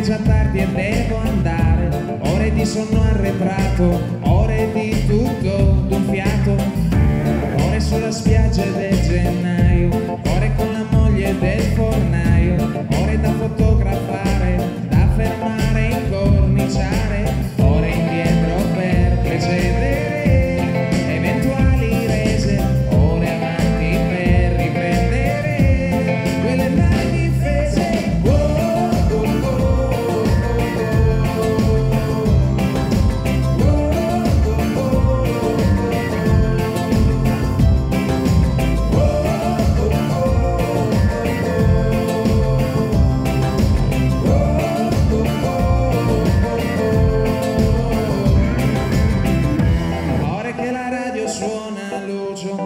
è già tardi e devo andare, ore di sonno arretrato, ore di tutto d'un fiato, ore sulla spiaggia del gennaio, ore con la moglie del fornaio, ore da fotografare, da fermare.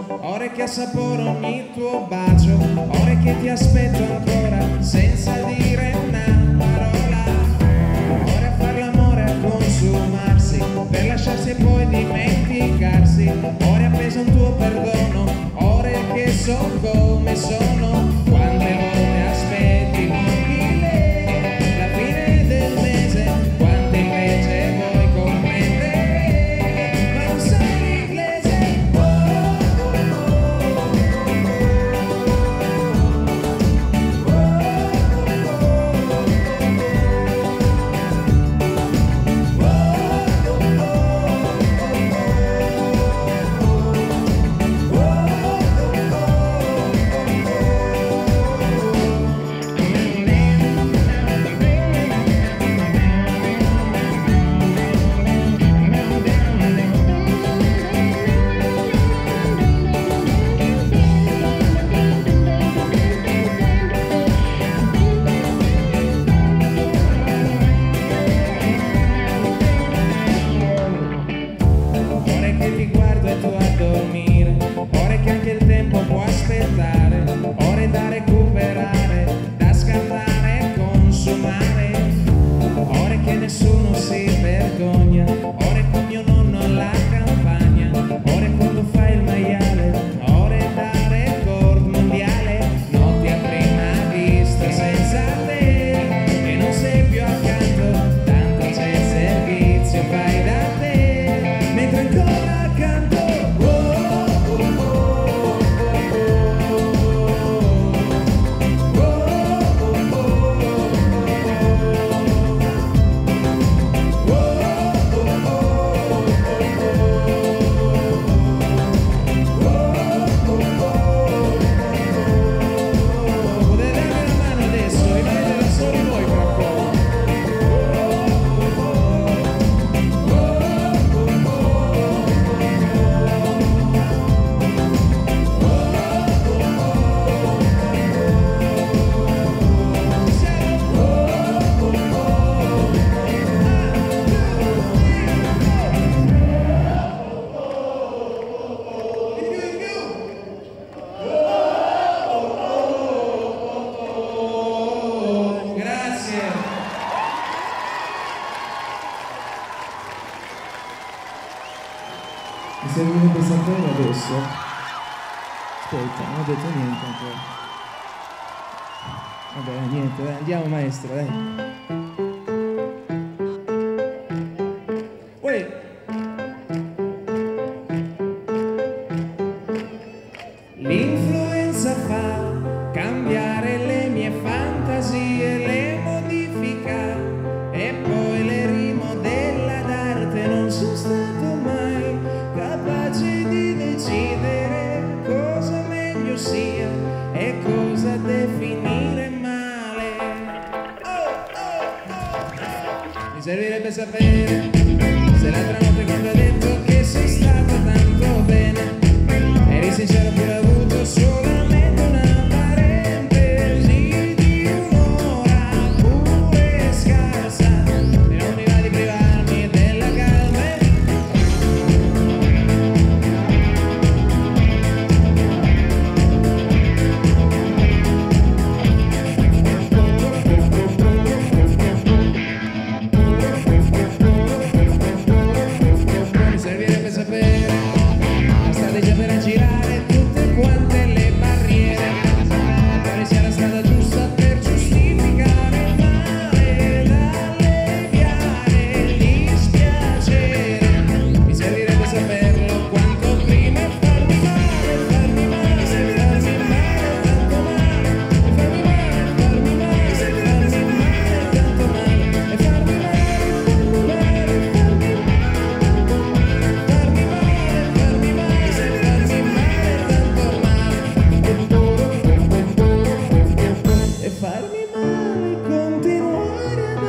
Ore che assaporo ogni tuo bacio, ore che ti aspetto ancora senza dire una parola. Ore a far l'amore a consumarsi, per lasciarsi e poi dimenticarsi. Ore appeso un tuo perdono, ore che so come sono. Mi servirebbe sapere adesso. Aspetta, non ho detto niente ancora. Vabbè, niente, dai, andiamo maestro, dai. Uè. L'influenza fa cambiare le mie fantasie, servirebbe sapere se l'altra notte quando hai detto che sei stato tanto bene. Eri sincero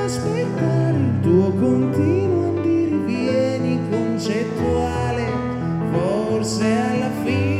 aspettare il tuo continuo andirivieni concettuale, forse alla fine.